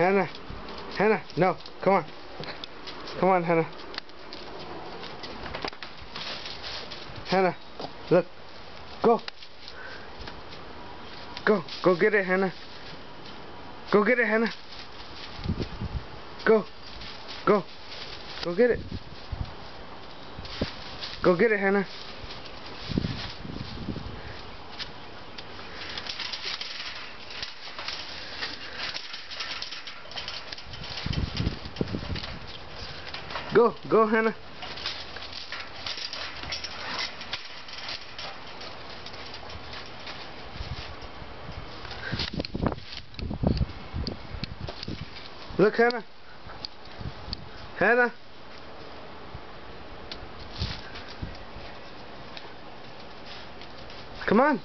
Hannah. Hannah, no. Come on. Come on, Hannah. Hannah, look. Go. Go. Go get it, Hannah. Go get it, Hannah. Go. Go. Go get it. Go get it, Hannah. Go, go, Hannah. Look, Hannah. Hannah. Come on.